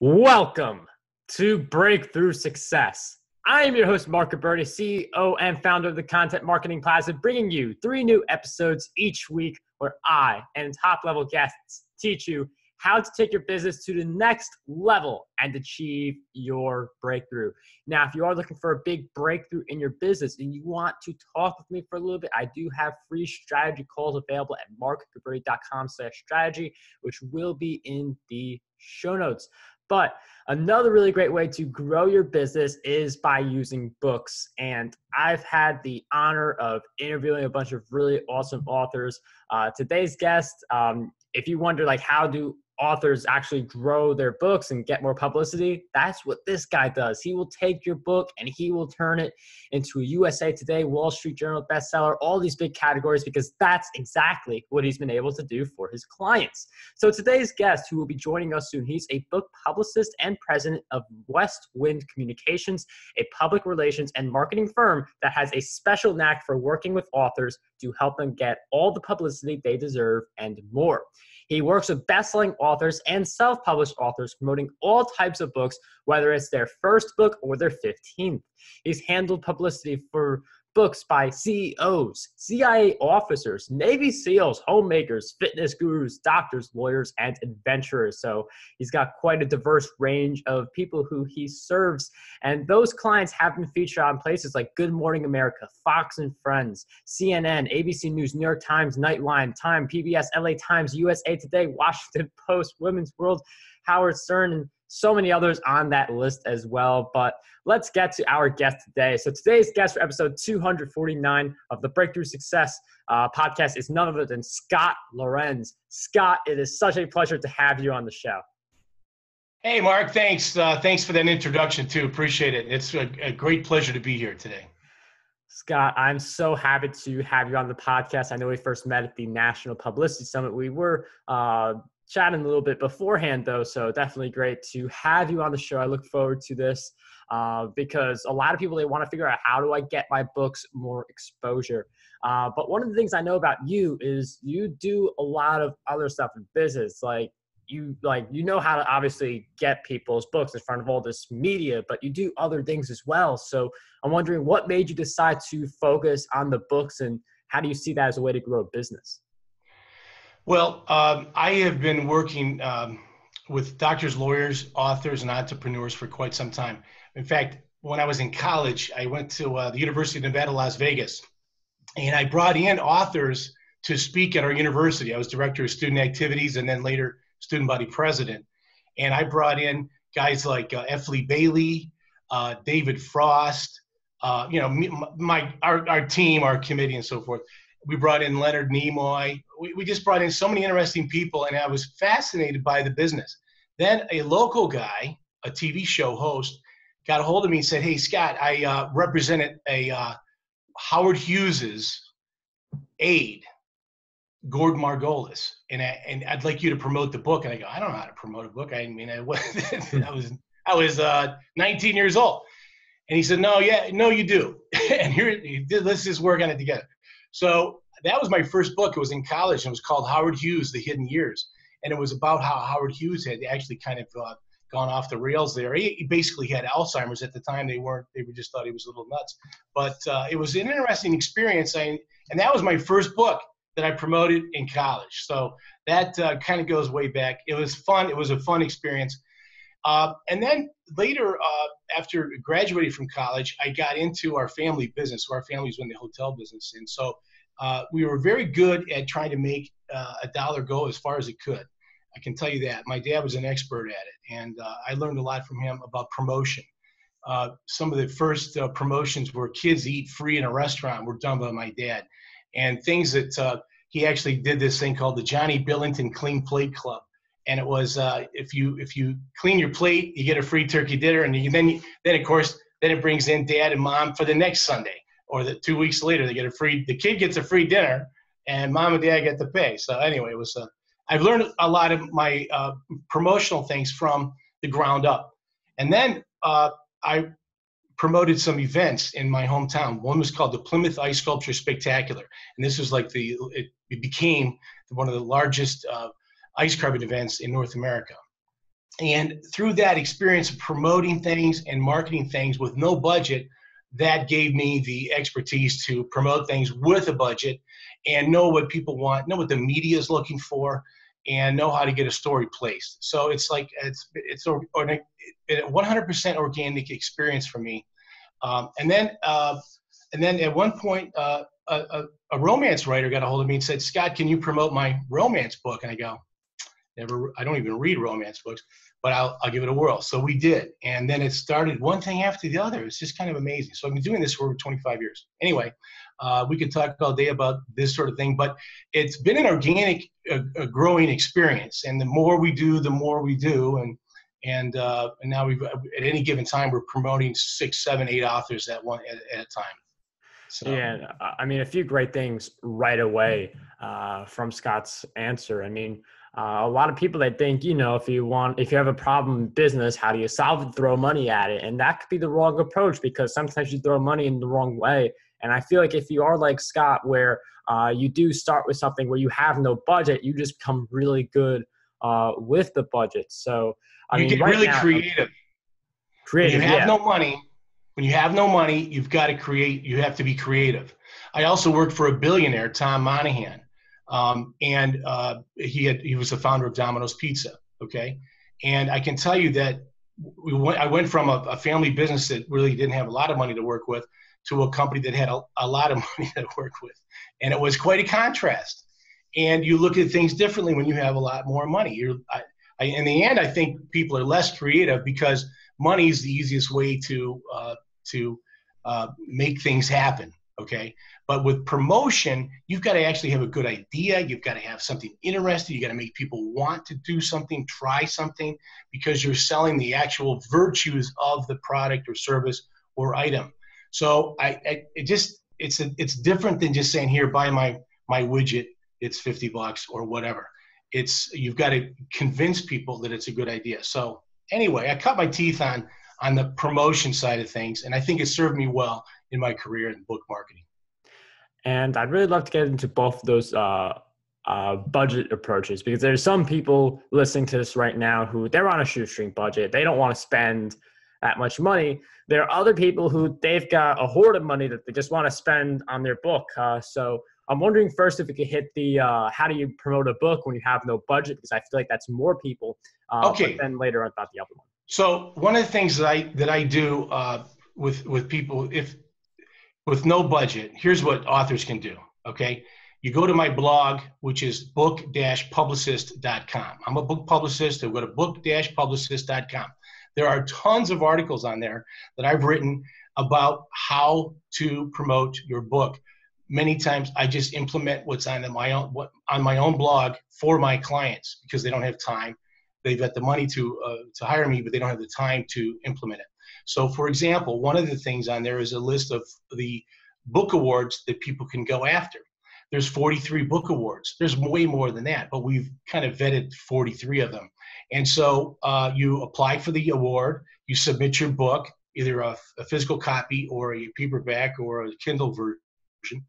Welcome to Breakthrough Success. I am your host, Marc Guberti, CEO and founder of the Content Marketing Plaza, bringing you three new episodes each week where I and top level guests teach you how to take your business to the next level and achieve your breakthrough. Now, if you are looking for a big breakthrough in your business and you want to talk with me for a little bit, I do have free strategy calls available at marcguberti.com slash strategy, which will be in the show notes. But another really great way to grow your business is by using books. And I've had the honor of interviewing a bunch of really awesome authors. Uh, today's guest, um, if you wonder like how do authors actually grow their books and get more publicity. That's what this guy does. He will take your book and he will turn it into a USA Today, Wall Street Journal bestseller, all these big categories, because that's exactly what he's been able to do for his clients. So today's guest, who will be joining us soon, he's a book publicist and president of Westwind Communications, a public relations and marketing firm that has a special knack for working with authors to help them get all the publicity they deserve and more. He works with best-selling authors and self-published authors promoting all types of books, whether it's their first book or their 15th. He's handled publicity for books by CEOs, CIA officers, Navy SEALs, homemakers, fitness gurus, doctors, lawyers, and adventurers. So he's got quite a diverse range of people who he serves. And those clients have been featured on places like Good Morning America, Fox and Friends, CNN, ABC News, New York Times, Nightline, Time, PBS, LA Times, USA Today, Washington Post, Women's World, Howard Stern, and so many others on that list as well. But let's get to our guest today. So today's guest for episode 249 of the Breakthrough Success uh, podcast is none other than Scott Lorenz. Scott, it is such a pleasure to have you on the show. Hey, Mark. Thanks. Uh, thanks for that introduction too. Appreciate it. It's a, a great pleasure to be here today. Scott, I'm so happy to have you on the podcast. I know we first met at the National Publicity Summit. We were uh, chatting a little bit beforehand, though, so definitely great to have you on the show. I look forward to this uh, because a lot of people they want to figure out how do I get my books more exposure. Uh, but one of the things I know about you is you do a lot of other stuff in business, like you like you know how to obviously get people's books in front of all this media but you do other things as well so i'm wondering what made you decide to focus on the books and how do you see that as a way to grow a business well, um, I have been working um, with doctors, lawyers, authors, and entrepreneurs for quite some time. In fact, when I was in college, I went to uh, the University of Nevada, Las Vegas, and I brought in authors to speak at our university. I was director of student activities and then later student body president. And I brought in guys like uh, F. Lee Bailey, uh, David Frost, uh, you know, my, our, our team, our committee, and so forth. We brought in Leonard Nimoy. We, we just brought in so many interesting people, and I was fascinated by the business. Then a local guy, a TV show host, got a hold of me and said, "Hey Scott, I uh, represented a uh, Howard Hughes's aide, Gordon Margulis, and I, and I'd like you to promote the book." And I go, "I don't know how to promote a book. I mean, I was I was I was uh, 19 years old." And he said, "No, yeah, no, you do. and here, let's just work on it together." So that was my first book. It was in college and it was called Howard Hughes: The Hidden Years, and it was about how Howard Hughes had actually kind of uh, gone off the rails there. He, he, basically had Alzheimer's at the time. They weren't. They just thought he was a little nuts. But uh, it was an interesting experience. I, and that was my first book that I promoted in college. So that uh, kind of goes way back. It was fun. It was a fun experience. Uh, and then later, uh, after graduating from college, I got into our family business. So our family was in the hotel business, and so uh, we were very good at trying to make uh, a dollar go as far as it could. I can tell you that. My dad was an expert at it, and uh, I learned a lot from him about promotion. Uh, some of the first promotions where kids eat free in a restaurant were done by my dad, and things that he actually did this thing called the Johnny Billington Clean Plate Club, and it was if you if you clean your plate, you get a free turkey dinner, and you, then you, then of course then it brings in dad and mom for the next Sunday or that two weeks later they get a free the kid gets a free dinner and mom and dad get to pay. So anyway it was uh, i've learned a lot of my uh, promotional things from the ground up. And then uh, i promoted some events in my hometown. One was called the plymouth ice sculpture spectacular and this was like the it, it became one of the largest uh, ice carving events in north america And through that experience of promoting things and marketing things with no budget, that gave me the expertise to promote things with a budget and know what people want, know what the media is looking for, and know how to get a story placed. So it's like it's it's a, a 100% organic experience for me. Um, and then uh, and then at one point, uh, a, a, romance writer got a hold of me and said, "Scott, can you promote my romance book?" And I go, "Never. I don't even read romance books." but I'll, I'll give it a whirl. So we did. And then it started one thing after the other. It's just kind of amazing. So I've been doing this for over 25 years. Anyway, uh, we could talk all day about this sort of thing, but it's been an organic, uh, growing experience. And the more we do, the more we do. And and uh, and now we've at any given time we're promoting six, seven, eight authors at one at, at a time. So. Yeah, I mean, a few great things right away uh, from Scott's answer. I mean, uh, a lot of people that think, you know, if you want, if you have a problem in business, how do you solve it? Throw money at it, and that could be the wrong approach because sometimes you throw money in the wrong way. And I feel like if you are like Scott, where uh, you do start with something where you have no budget, you just become really good uh, with the budget. So I you mean, get right really now, creative. Creative. When you have yeah. no money, when you have no money, you've got to create. You have to be creative. I also worked for a billionaire, Tom Monaghan um, and uh, he had he was the founder of Domino's Pizza. Okay, and I can tell you that we went, I went from a, a, family business that really didn't have a lot of money to work with to a company that had a, a lot of money to work with, and it was quite a contrast. And you look at things differently when you have a lot more money. You're, I, I, in the end, I think people are less creative because money is the easiest way to uh, to uh, make things happen. Okay, but with promotion, you've got to actually have a good idea. You've got to have something interesting. You got to make people want to do something, try something, because you're selling the actual virtues of the product or service or item. So I, I it just it's a, it's different than just saying here buy my my widget. It's fifty bucks or whatever. It's you've got to convince people that it's a good idea. So anyway, I cut my teeth on on the promotion side of things, and I think it served me well in my career in book marketing. And I'd really love to get into both those uh, uh, budget approaches because there's some people listening to this right now who they're on a shoestring budget. They don't want to spend that much money. There are other people who they've got a hoard of money that they just want to spend on their book. Uh, so I'm wondering first if we could hit the uh, how do you promote a book when you have no budget because I feel like that's more people. Uh, okay. But then later on about the other one. So one of the things that I that I do uh, with with people if with no budget, here's what authors can do. Okay. You go to my blog, which is book publicist.com. I'm a book publicist. So go to book publicist.com. There are tons of articles on there that I've written about how to promote your book. Many times I just implement what's on my own what, on my own blog for my clients because they don't have time. They've got the money to uh, to hire me, but they don't have the time to implement it. So, for example, one of the things on there is a list of the book awards that people can go after. There's 43 book awards. There's way more than that, but we've kind of vetted 43 of them. And so uh, you apply for the award, you submit your book, either a, a physical copy or a paperback or a Kindle version,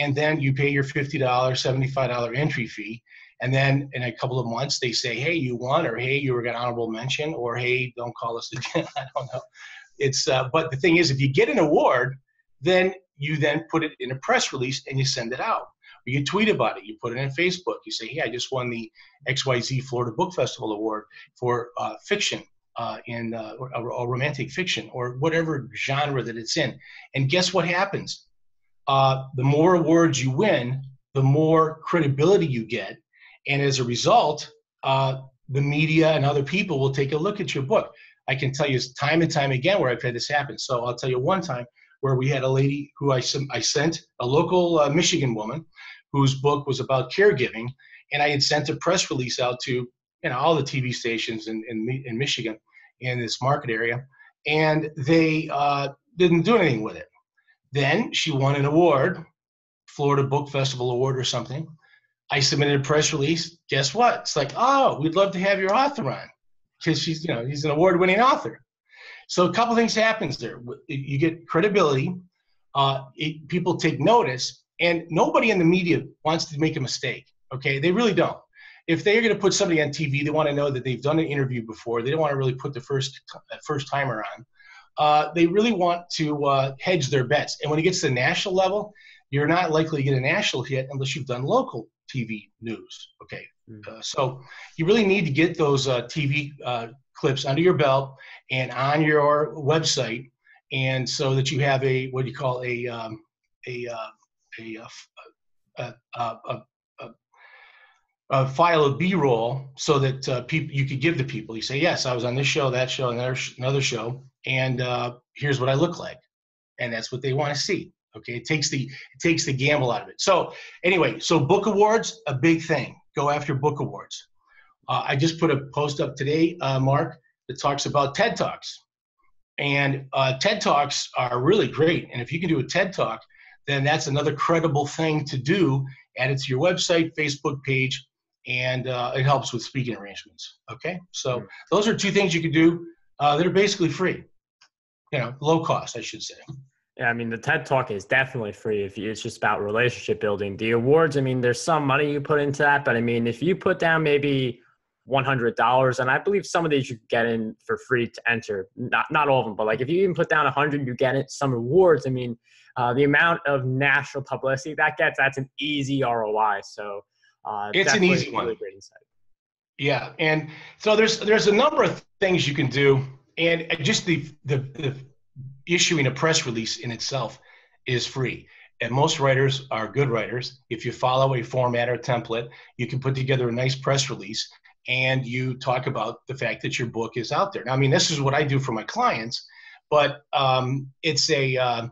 and then you pay your $50, $75 entry fee. And then in a couple of months, they say, hey, you won, or hey, you were got honorable mention, or hey, don't call us again. I don't know. It's uh, but the thing is, if you get an award, then you then put it in a press release and you send it out. Or you tweet about it. You put it in Facebook. You say, "Hey, I just won the XYZ Florida Book Festival Award for uh, fiction." Uh, in uh, or, or, romantic fiction or whatever genre that it's in. And guess what happens? Uh, the more awards you win, the more credibility you get. And as a result, uh, the media and other people will take a look at your book. I can tell you time and time again where I've had this happen. So I'll tell you one time where we had a lady who I, I sent, a local uh, Michigan woman, whose book was about caregiving, and I had sent a press release out to you know all the TV stations in in, in Michigan in this market area, and they uh, didn't do anything with it. Then she won an award, Florida Book Festival award or something. I submitted a press release. Guess what? It's like, oh, we'd love to have your author on because she's you know he's an award-winning author. So a couple things happens there. You get credibility. Uh, it, people take notice, and nobody in the media wants to make a mistake. Okay, they really don't. if they're going to put somebody on TV, they want to know that they've done an interview before. They don't want to really put the first first timer on. Uh, they really want to uh, hedge their bets. And when it gets to the national level, you're not likely to get a national hit unless you've done local TV news. Okay. Uh, so you really need to get those uh, TV uh, clips under your belt and on your website, and so that you have a what do you call a um, a, uh, a, a, a, a, a file of B-roll so that uh, people you could give to people. You say, yes, I was on this show, that show, another another show, and uh, here's what I look like, and that's what they want to see. Okay, it takes the it takes the gamble out of it. So anyway, so book awards a big thing. Go after book awards. Uh, I just put a post up today, uh, Mark, that talks about TED Talks, and uh, TED Talks are really great. And if you can do a TED Talk, then that's another credible thing to do. Add it to your website, Facebook page, and uh, it helps with speaking arrangements. Okay, so those are two things you can do uh, that are basically free. You know, low cost, I should say. Yeah, I mean the TED Talk is definitely free if you, it's just about relationship building. The awards, I mean, there's some money you put into that, but I mean, if you put down maybe one hundred dollars, and I believe some of these you get in for free to enter. Not not all of them, but like if you even put down a hundred, you get it some rewards. I mean, uh, the amount of national publicity that gets, that's an easy ROI. So uh, it's an easy one. Great insight. Yeah, and so there's there's a number of things you can do, and just the the, the issuing a press release in itself is free. And most writers are good writers. If you follow a format or template, you can put together a nice press release and you talk about the fact that your book is out there. Now, I mean, this is what I do for my clients, but um, it's a, uh,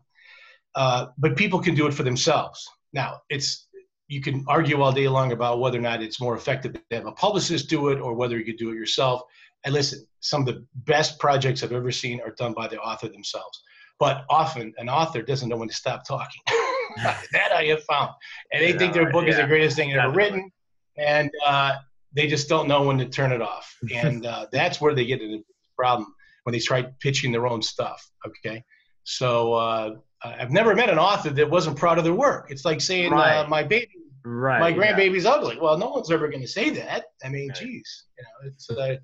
uh, but people can do it for themselves. Now, it's, you can argue all day long about whether or not it's more effective to have a publicist do it or whether you could do it yourself. And listen, some of the best projects I've ever seen are done by the author themselves. But often an author doesn't know when to stop talking. that I have found. And they think their book yeah. is the greatest thing ever written. And uh, they just don't know when to turn it off. And uh, that's where they get into the problem when they try pitching their own stuff. Okay. So uh, I've never met an author that wasn't proud of their work. It's like saying uh, right. my baby Right. My grandbaby's yeah. ugly. Well, no one's ever going to say that. I mean, right. geez, you know, it's uh,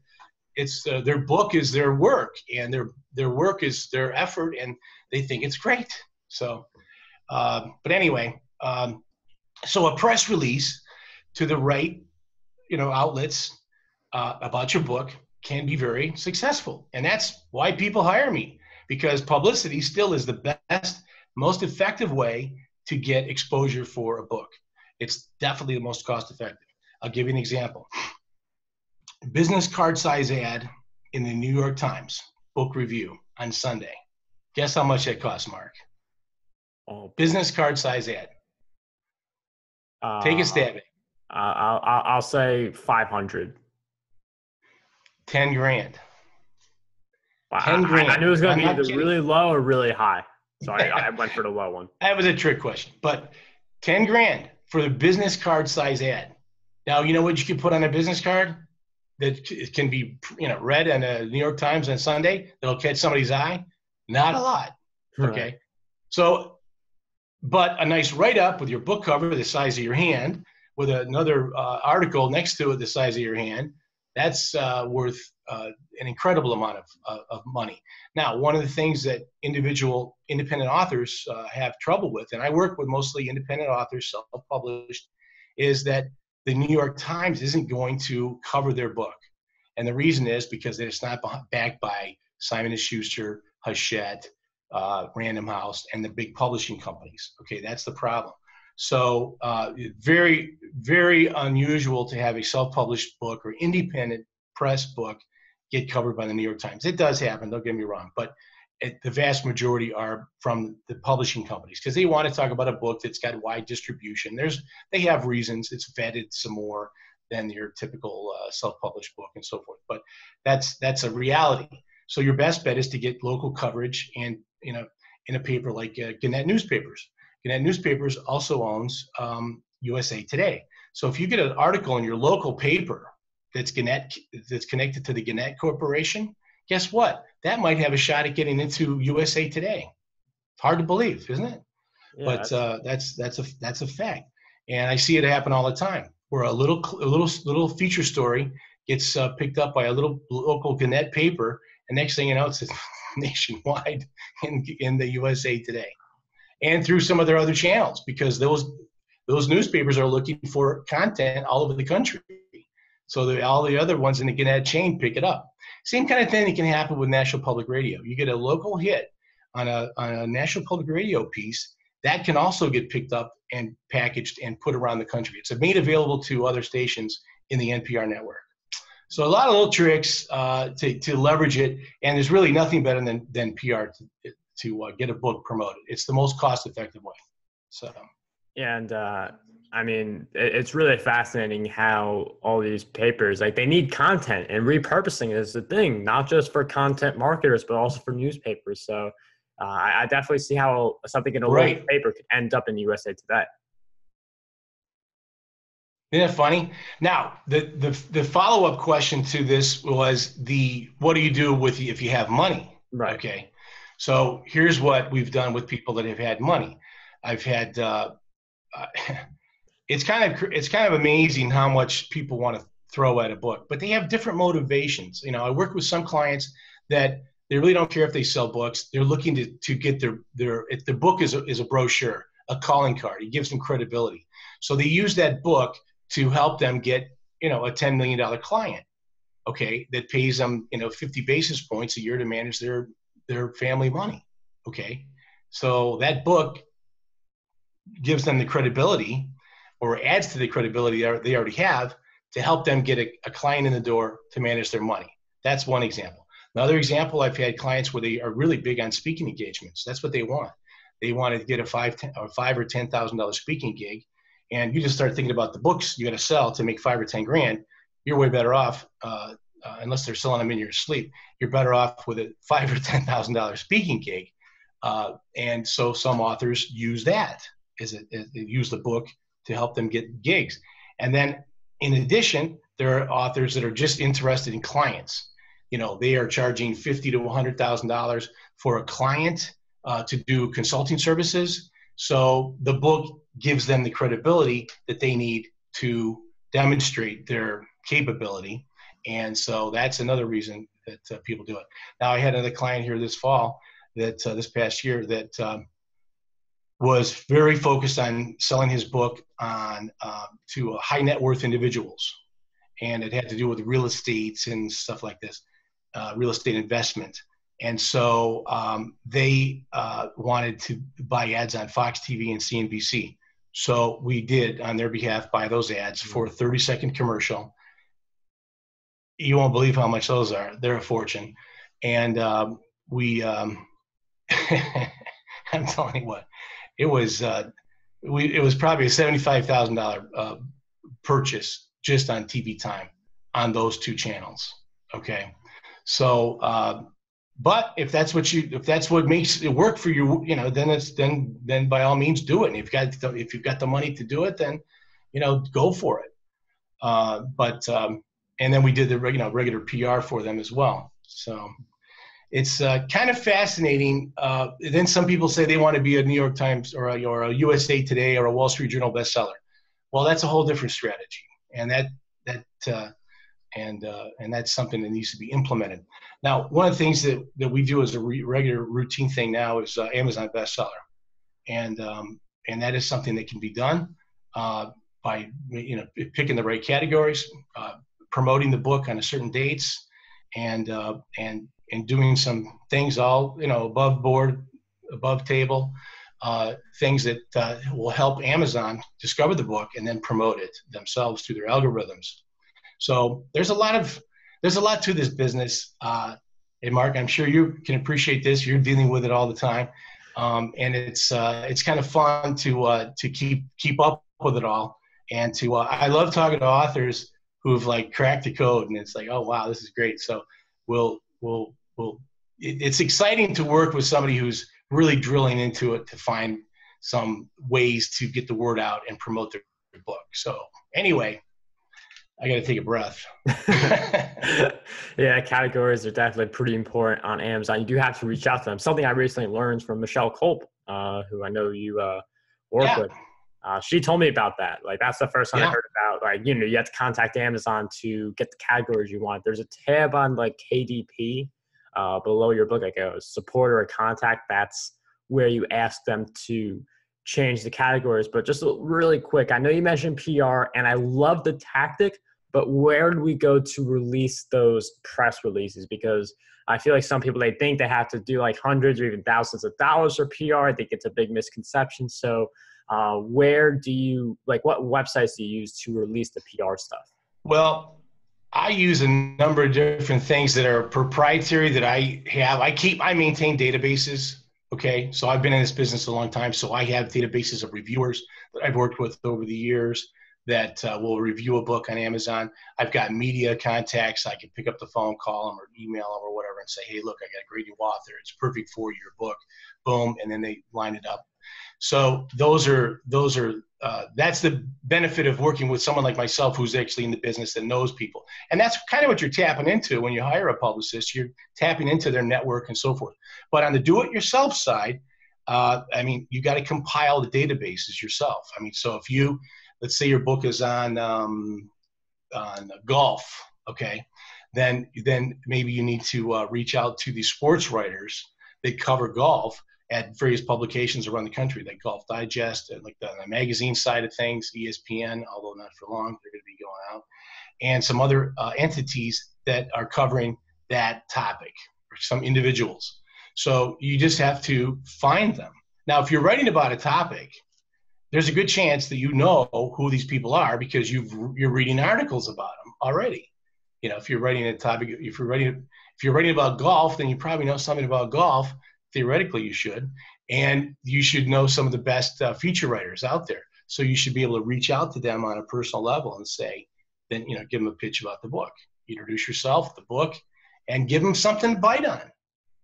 it's uh, their book is their work, and their their work is their effort, and they think it's great. So, um, but anyway, um, so a press release to the right, you know, outlets uh, about your book can be very successful, and that's why people hire me because publicity still is the best, most effective way to get exposure for a book. It's definitely the most cost effective. I'll give you an example. Business card size ad in the New York Times book review on Sunday. Guess how much that costs, Mark? Oh, business card size ad. Uh, Take a stab at I'll, I'll, I'll say 500. 10 grand. 10 grand. I, I knew it was going to be either really low or really high. So I, I went for the low one. That was a trick question. But 10 grand for the business card size ad. Now, you know what you could put on a business card that can be, you know, read in a New York Times on Sunday that'll catch somebody's eye? Not a lot. Okay. So, but a nice write up with your book cover the size of your hand, with another uh, article next to it the size of your hand, that's uh, worth uh, an incredible amount of, uh, of money. Now, one of the things that individual independent authors uh, have trouble with, and I work with mostly independent authors, self-published, is that the New York Times isn't going to cover their book, and the reason is because it's not backed by Simon Schuster, Hachette, uh, Random House, and the big publishing companies. Okay, that's the problem. So, uh, very, very unusual to have a self-published book or independent press book get covered by the New York Times. It does happen, don't get me wrong, but the vast majority are from the publishing companies because they want to talk about a book that's got wide distribution. There's they have reasons. It's vetted some more than your typical uh, self-published book and so forth. But that's that's a reality. So your best bet is to get local coverage and you know in a paper like uh, Gannett Newspapers. Gannett Newspapers also owns um, USA Today. So if you get an article in your local paper that's Gannett that's connected to the Gannett Corporation, guess what? That might have a shot at getting into USA Today. It's hard to believe, isn't it? Yeah, but that's, uh, that's that's a that's a fact, and I see it happen all the time. where a little a little little feature story gets uh, picked up by a little local Gannett paper, and next thing you know, it's nationwide in in the USA Today, and through some of their other channels because those those newspapers are looking for content all over the country. So the, all the other ones in the Gannett chain pick it up. Same kind of thing that can happen with National Public Radio. You get a local hit on a, on a National Public Radio piece, that can also get picked up and packaged and put around the country. It's made available to other stations in the NPR network. So a lot of little tricks uh, to, to leverage it, and there's really nothing better than, than PR to, to uh, get a book promoted. It's the most cost-effective way. So. And uh, I mean, it's really fascinating how all these papers, like they need content and repurposing is the thing, not just for content marketers, but also for newspapers. So uh, I, I, definitely see how something in a right. local paper could end up in the USA Today. Isn't that funny? Now, the, the, the follow up question to this was the what do you do with if you have money? Right. Okay. So here's what we've done with people that have had money. I've had. Uh, uh, it's kind of it's kind of amazing how much people want to throw at a book, but they have different motivations. You know, I work with some clients that they really don't care if they sell books. They're looking to, to get their their if the book is a, is a brochure, a calling card. It gives them credibility. So they use that book to help them get you know a ten million dollar client, okay, that pays them you know fifty basis points a year to manage their their family money, okay. So that book gives them the credibility, or adds to the credibility they already have to help them get a, a client in the door to manage their money. That's one example. Another example, I've had clients where they are really big on speaking engagements. That's what they want. They want to get a five, ten, or five or ten thousand dollar speaking gig, and you just start thinking about the books you got to sell to make five or ten grand. You're way better off, uh, uh, unless they're selling them in your sleep. You're better off with a five or ten thousand dollar speaking gig, uh, and so some authors use that as a, as use the book to help them get gigs. And then, in addition, there are authors that are just interested in clients you know they are charging fifty to one hundred thousand dollars for a client uh, to do consulting services. So the book gives them the credibility that they need to demonstrate their capability, and so that's another reason that uh, people do it. Now I had another client here this fall that uh, this past year that. Um, was very focused on selling his book on uh, to high net worth individuals, and it had to do with real estate and stuff like this uh, real estate investment. And so um, they uh, wanted to buy ads on Fox TV and CNBC. So we did, on their behalf, buy those ads for a 30 second commercial. You won't believe how much those are. They're a fortune. And um, we, um, I'm telling you what, it was, uh, we, it was probably a $75,000 uh, purchase just on TV time on those two channels. Okay. So, uh, but if that's what you, if that's what makes it work for you, you know, then it's then then by all means do it. And if you've got the, if you've got the money to do it, then you know go for it. Uh, but um, and then we did the you know regular PR for them as well. So it's uh, kind of fascinating. Uh, then some people say they want to be a New York Times or a, or a USA Today or a Wall Street Journal bestseller. Well, that's a whole different strategy, and that that uh, and uh, and that's something that needs to be implemented. Now, one of the things that, that we do as a re- regular routine thing now is uh, Amazon bestseller, and um, and that is something that can be done uh, by you know picking the right categories, promoting the book on a certain dates, and uh, and and doing some things all you know above board, above table. Uh, things that will help Amazon discover the book and then promote it themselves through their algorithms. So there's a lot of there's a lot to this business. Uh, and Mark, I'm sure you can appreciate this. You're dealing with it all the time, um, and it's uh, it's kind of fun to uh, to keep keep up with it all. And to uh, I love talking to authors who've like cracked the code, and it's like, oh wow, this is great. So we'll we'll we'll. It, it's exciting to work with somebody who's really drilling into it to find some ways to get the word out and promote their book. So anyway, I got to take a breath. yeah, categories are definitely pretty important on Amazon. You do have to reach out to them. Something I recently learned from Michelle Culp, uh, who I know you uh, work yeah. with. Uh, she told me about that. Like that's the first time yeah. I heard about like you know you have to contact Amazon to get the categories you want. There's a tab on like KDP uh, below your book, like a support or contact. That's where you ask them to change the categories. But just really quick, I know you mentioned PR, and I love the tactic. But where do we go to release those press releases? Because I feel like some people they think they have to do like hundreds or even thousands of dollars for PR. I think it's a big misconception. So uh, where do you like what websites do you use to release the PR stuff? Well, I use a number of different things that are proprietary that I have. I keep, I maintain databases. Okay. So I've been in this business a long time. So I have databases of reviewers that I've worked with over the years that uh, will review a book on Amazon. I've got media contacts. I can pick up the phone, call them, or email them, or whatever, and say, "Hey, look, I got a great new author. It's perfect for your book." Boom, and then they line it up. So those are those are uh, that's the benefit of working with someone like myself who's actually in the business that knows people, and that's kind of what you're tapping into when you hire a publicist. You're tapping into their network and so forth. But on the do-it-yourself side, uh, I mean, you got to compile the databases yourself. I mean, so if you let's say your book is on um, on golf, okay, then then maybe you need to uh, reach out to the sports writers that cover golf at various publications around the country, like Golf Digest, and like the, the, magazine side of things, ESPN, although not for long, they're going to be going out, and some other uh, entities that are covering that topic, or some individuals. So you just have to find them. Now, if you're writing about a topic, there's a good chance that you know who these people are because you've you're reading articles about them already. You know, if you're writing a topic, if you're writing if you're writing about golf, then you probably know something about golf theoretically you should and you should know some of the best uh, feature writers out there. So you should be able to reach out to them on a personal level and say then you know give them a pitch about the book. Introduce yourself the book and give them something to bite on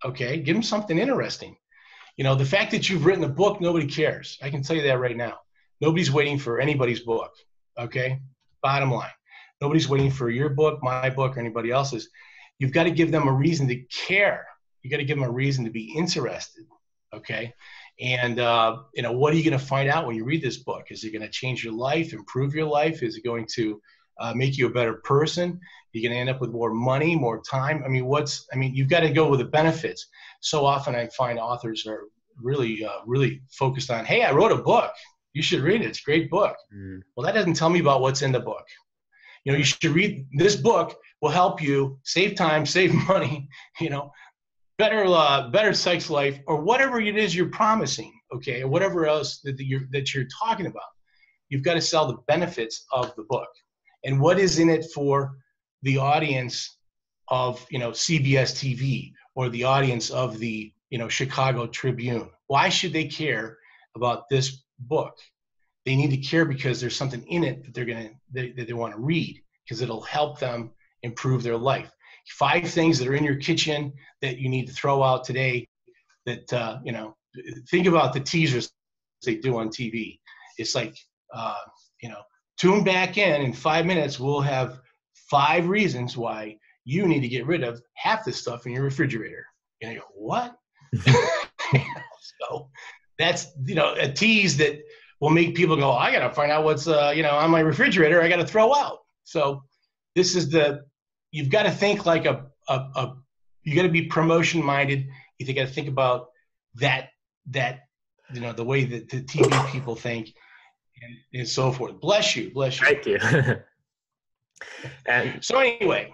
okay? Give them something interesting. You know the fact that you've written a book nobody cares. I can tell you that right now. Nobody's waiting for anybody's book okay? Bottom line nobody's waiting for your book my book or anybody else's. You've got to give them a reason to care you got to give them a reason to be interested okay? And uh, you know what are you going to find out when you read this book? Is it going to change your life improve your life? Is it going to uh, make you a better person? You're going to end up with more money more time? I mean what's i mean you've got to go with the benefits. So often i find authors are really uh, really focused on hey i wrote a book. You should read it. It's a great book. Mm. well that doesn't tell me about what's in the book. You know you should read this book will help you save time save money you know better uh, better sex life or whatever it is you're promising okay or whatever else that you're that you're talking about. You've got to sell the benefits of the book. And what is in it for the audience of you know cbs tv or the audience of the you know chicago tribune? Why should they care about this book? They need to care because there's something in it that they're going to that they want to read because it'll help them improve their life five things that are in your kitchen that you need to throw out today that uh, you know think about the teasers they do on tv it's like uh, you know tune back in in five minutes we'll have five reasons why you need to get rid of half the stuff in your refrigerator. And you go what? So that's you know a tease that will make people go i gotta find out what's uh, you know on my refrigerator i gotta throw out. So this is the you've got to think like a, a, a you got to be promotion minded. You got to think about that that you know the way that the TV people think and, and so forth. Bless you, bless you. Thank you. and so anyway,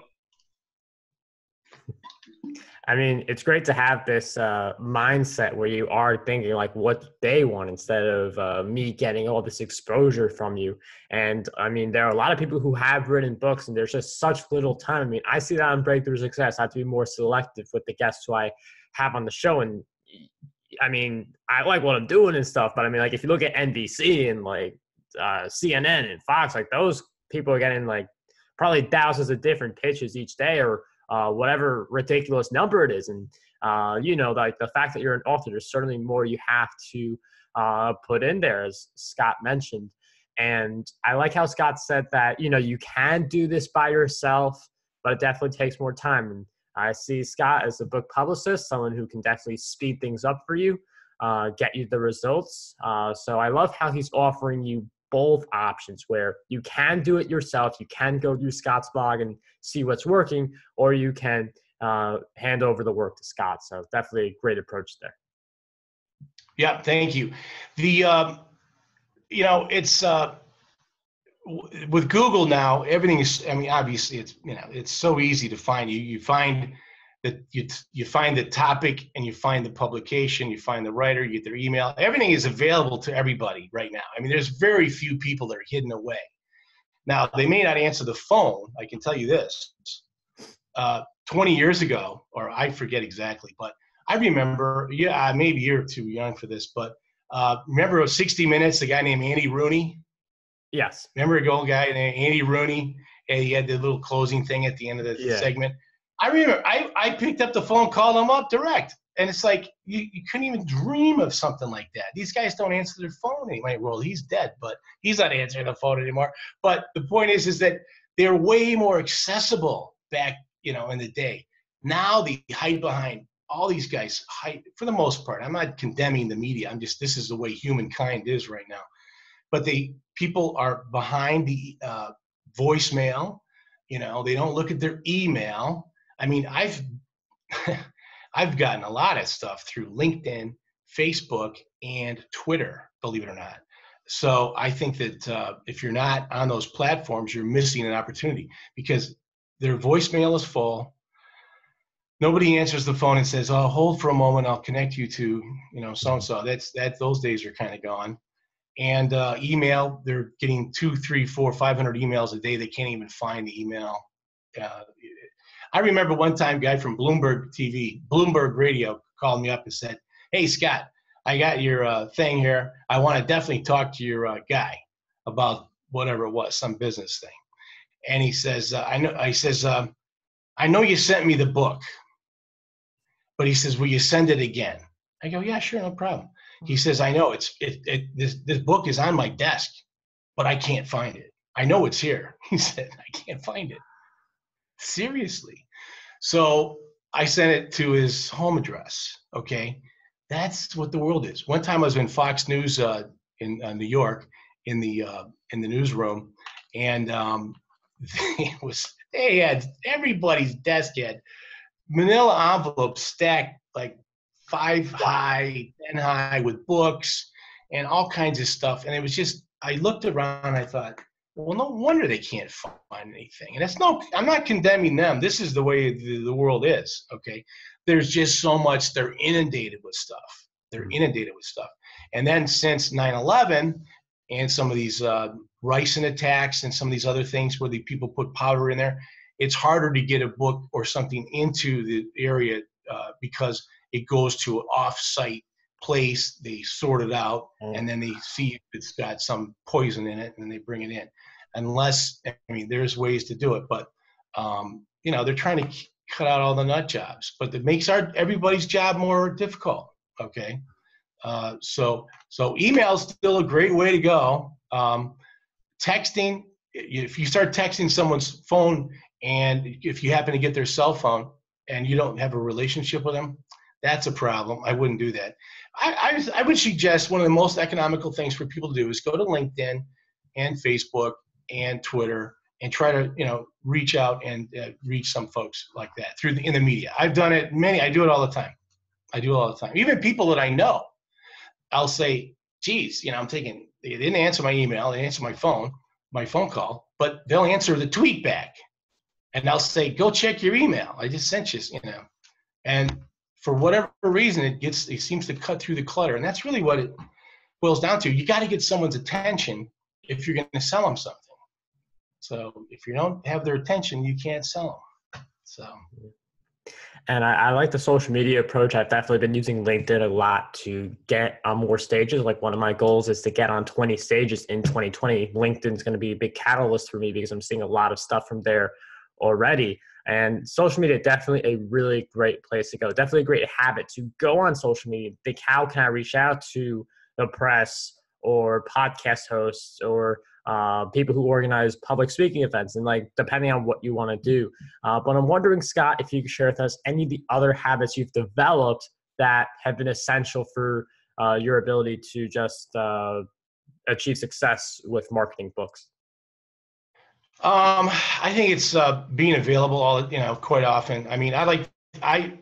I mean, it's great to have this uh, mindset where you are thinking like what they want instead of uh, me getting all this exposure from you. And I mean, there are a lot of people who have written books and there's just such little time. I mean, I see that on Breakthrough Success. I have to be more selective with the guests who I have on the show. And I mean, I like what I'm doing and stuff, but I mean, like if you look at NBC and like uh, CNN and Fox, like those people are getting like probably thousands of different pitches each day or uh, whatever ridiculous number it is. And, uh, you know, like the fact that you're an author, there's certainly more you have to uh, put in there, as Scott mentioned. And I like how Scott said that, you know, you can do this by yourself, but it definitely takes more time. And I see Scott as a book publicist, someone who can definitely speed things up for you. uh, get you the results. Uh, so I love how he's offering you both options where you can do it yourself. You can go through Scott's blog and see what's working, or you can uh, hand over the work to Scott. So definitely a great approach there. Yeah, thank you. The um, you know it's uh, with Google now. Everything is. I mean, obviously, it's you know it's so easy to find. You you find that you you find the topic and you find the publication. You find the writer. You get their email. Everything is available to everybody right now. I mean, there's very few people that are hidden away. Now they may not answer the phone. I can tell you this. Uh, 20 years ago, or I forget exactly, but I remember, yeah, maybe you're too young for this, but uh, remember it was 60 Minutes, the guy named Andy Rooney? Yes. Remember a gold guy named Andy Rooney? And he had the little closing thing at the end of the yeah. segment. I remember I, I picked up the phone, called him up direct. And it's like, you, you couldn't even dream of something like that. These guys don't answer their phone anymore. Well, he's dead, but he's not answering the phone anymore. But the point is, is that they're way more accessible back, you know, in the day. Now they hide behind all these guys hide for the most part. I'm not condemning the media. I'm just this is the way humankind is right now. But they people are behind the uh, voicemail. You know, they don't look at their email. I mean, I've I've gotten a lot of stuff through LinkedIn, Facebook, and Twitter. Believe it or not. So I think that uh, if you're not on those platforms, you're missing an opportunity because their voicemail is full nobody answers the phone and says, "Oh, hold for a moment. I'll connect you to you know so and so." That's that. Those days are kind of gone. And uh, email, they're getting two, three, four, five hundred emails a day. They can't even find the email. Uh, I remember one time, guy from Bloomberg TV, Bloomberg Radio, called me up and said, "Hey, Scott, I got your uh, thing here. I want to definitely talk to your uh, guy about whatever it was, some business thing." And he says, uh, "I know." I says, um, "I know you sent me the book." But he says, "Will you send it again?" I go, "Yeah, sure, no problem." He says, "I know it's it, it this this book is on my desk, but I can't find it. I know it's here." He said, "I can't find it." Seriously. So I sent it to his home address. Okay, that's what the world is. One time I was in Fox News uh, in uh, New York in the uh, in the newsroom, and um, it was they had everybody's desk had manila envelopes stacked like five high, ten high with books and all kinds of stuff. And it was just, I looked around and I thought, well, no wonder they can't find anything. And that's no, I'm not condemning them. This is the way the, the world is. Okay. There's just so much, they're inundated with stuff. They're mm-hmm. inundated with stuff. And then since 9 11 and some of these uh, ricin attacks and some of these other things where the people put powder in there, it's harder to get a book or something into the area uh, because it goes to an off-site place they sort it out mm. and then they see if it's got some poison in it and they bring it in unless i mean there's ways to do it but um, you know they're trying to cut out all the nut jobs but it makes our everybody's job more difficult okay uh, so so is still a great way to go um, texting if you start texting someone's phone and if you happen to get their cell phone and you don't have a relationship with them, that's a problem. I wouldn't do that. I, I, I, would suggest one of the most economical things for people to do is go to LinkedIn and Facebook and Twitter and try to you know reach out and uh, reach some folks like that through the, in the media. I've done it many. I do it all the time. I do it all the time. Even people that I know, I'll say, "Geez, you know, I'm taking." They didn't answer my email. They answer my phone, my phone call, but they'll answer the tweet back and I'll say, go check your email. I just sent you, you know. And for whatever reason, it gets it seems to cut through the clutter, and that's really what it boils down to. You got to get someone's attention if you're going to sell them something. So if you don't have their attention, you can't sell them. So. And I, I, like the social media approach. I've definitely been using LinkedIn a lot to get on more stages. Like one of my goals is to get on 20 stages in 2020. LinkedIn's going to be a big catalyst for me because I'm seeing a lot of stuff from there already. And social media definitely a really great place to go. Definitely a great habit to go on social media. Think how can I reach out to the press or podcast hosts or uh, people who organize public speaking events and like depending on what you want to do. Uh, but I'm wondering, Scott, if you could share with us any of the other habits you've developed that have been essential for uh, your ability to just uh, achieve success with marketing books? Um, I think it's uh, being available all you know quite often. I mean, I like I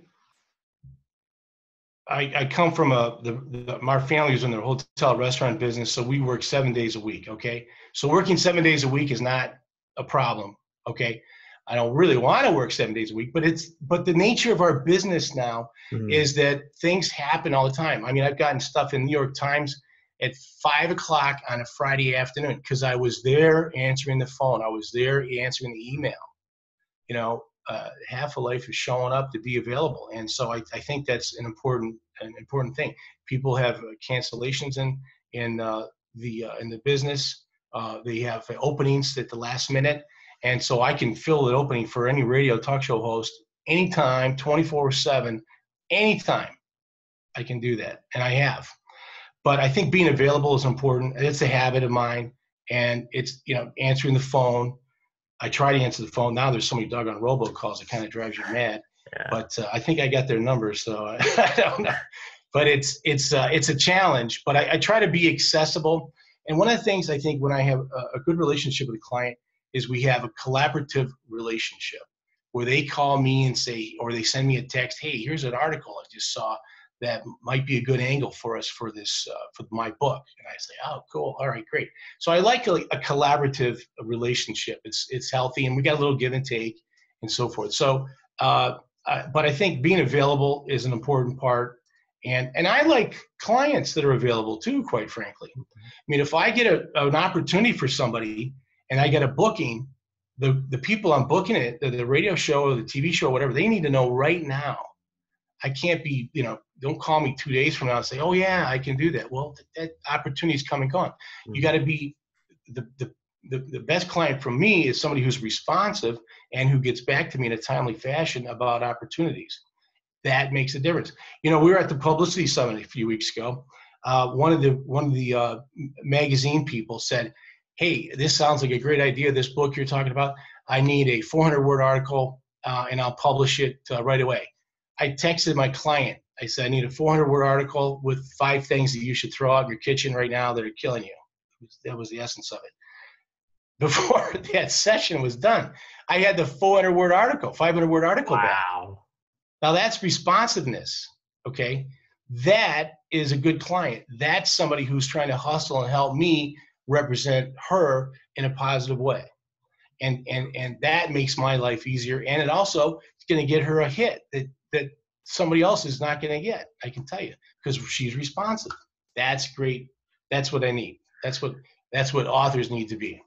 I, I come from a the, the my family is in the hotel restaurant business, so we work seven days a week. Okay, so working seven days a week is not a problem. Okay, I don't really want to work seven days a week, but it's but the nature of our business now mm-hmm. is that things happen all the time. I mean, I've gotten stuff in New York Times at five o'clock on a Friday afternoon because I was there answering the phone. I was there answering the email. You know, uh, half a life is showing up to be available, and so I, I think that's an important an important thing. People have uh, cancellations in in uh, the uh, in the business. Uh, they have openings at the last minute, and so I can fill an opening for any radio talk show host anytime, twenty four seven, anytime. I can do that, and I have. But I think being available is important. It's a habit of mine, and it's you know answering the phone. I try to answer the phone. Now there's so many doggone robocalls, it kind of drives you mad. Yeah. But uh, I think I got their numbers, so I don't know. But it's it's uh, it's a challenge. But I, I, try to be accessible. And one of the things I think when I have a, a good relationship with a client is we have a collaborative relationship where they call me and say, or they send me a text, "Hey, here's an article I just saw that might be a good angle for us for this uh, for my book. And i say oh cool. All right great. So i like a, a, collaborative relationship. It's it's healthy and we got a little give and take and so forth. So uh, but i think being available is an important part. And and i like clients that are available too quite frankly. I mean if i get a, an opportunity for somebody and i get a booking the the people i'm booking it the, the radio show or the tv show or whatever they need to know right now I can't be, you know, don't call me two days from now and say, oh yeah, I can do that. Well, that opportunity's come and gone. Mm-hmm. You got to be the, the the, the best client for me is somebody who's responsive and who gets back to me in a timely fashion about opportunities. That makes a difference. You know, we were at the publicity summit a few weeks ago. Uh, one of the one of the uh, magazine people said, "Hey, this sounds like a great idea. This book you're talking about. I need a 400 word article, uh, and I'll publish it uh, right away." I texted my client. I said, I need a 400 word article with five things that you should throw out in your kitchen right now that are killing you. That was the essence of it. Before that session was done, I had the 400 word article, 500 word article wow. back. Now that's responsiveness. Okay. That is a good client. That's somebody who's trying to hustle and help me represent her in a positive way. And, and, and that makes my life easier. And it also is going to get her a hit that that somebody else is not going to get. I can tell you because she's responsive. That's great. That's what I need. That's what that's what authors need to be.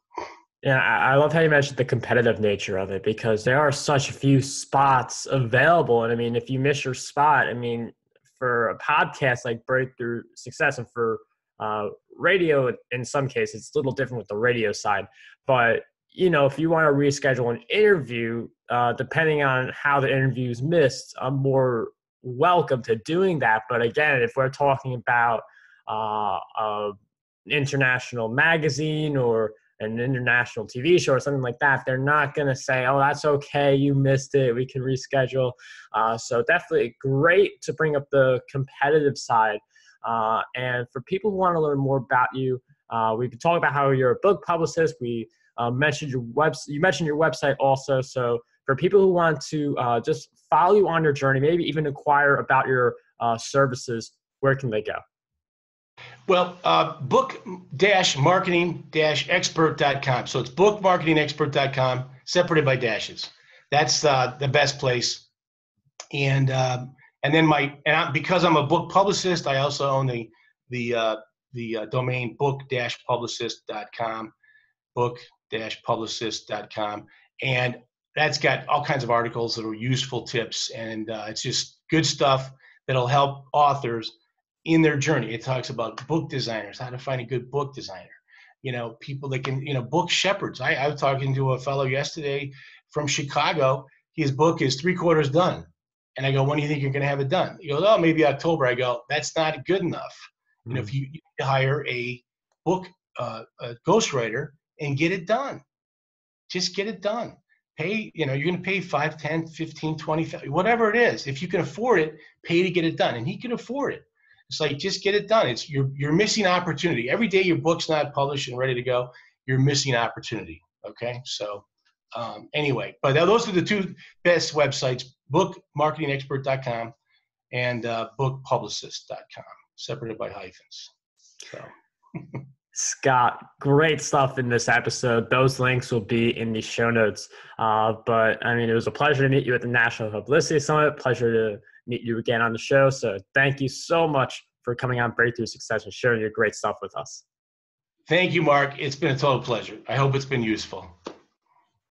Yeah, I love how you mentioned the competitive nature of it because there are such a few spots available. And I mean, if you miss your spot, I mean, for a podcast like Breakthrough Success and for uh, radio, in some cases, it's a little different with the radio side. But you know, if you want to reschedule an interview, uh, depending on how the interview is missed, I'm more welcome to doing that. But again, if we're talking about uh, an international magazine or an international TV show or something like that, they're not going to say, oh, that's okay, you missed it, we can reschedule. Uh, so, definitely great to bring up the competitive side. Uh, and for people who want to learn more about you, uh, we can talk about how you're a book publicist. We uh, mentioned your you mentioned your website also. So for people who want to uh, just follow you on your journey, maybe even inquire about your uh, services, where can they go? Well, uh, book marketing expert.com. So it's bookmarketingexpert.com, separated by dashes. That's uh, the best place. And um, and then my and I, because I'm a book publicist, I also own the the uh, the uh, domain book publicist.com book publicist.com. And that's got all kinds of articles that are useful tips. And uh, it's just good stuff that'll help authors in their journey. It talks about book designers, how to find a good book designer. You know, people that can, you know, book shepherds. I, I was talking to a fellow yesterday from Chicago. His book is three quarters done. And I go, when do you think you're going to have it done? He goes, oh, maybe October. I go, that's not good enough. Mm-hmm. You know, if you, you hire a book uh, a ghostwriter and get it done. Just get it done. Pay, you know, you're going to pay 5, 10, 15, 20, whatever it is. If you can afford it, pay to get it done. And he can afford it. It's like just get it done. It's you're you're missing opportunity. Every day your book's not published and ready to go, you're missing opportunity. Okay, so um, anyway, but those are the two best websites: bookmarketingexpert.com and uh, bookpublicist.com, separated by hyphens. So. Scott, great stuff in this episode. Those links will be in the show notes. Uh, but I mean, it was a pleasure to meet you at the National Publicity Summit. Pleasure to meet you again on the show. So thank you so much for coming on Breakthrough Success and sharing your great stuff with us. Thank you, Marc. It's been a total pleasure. I hope it's been useful.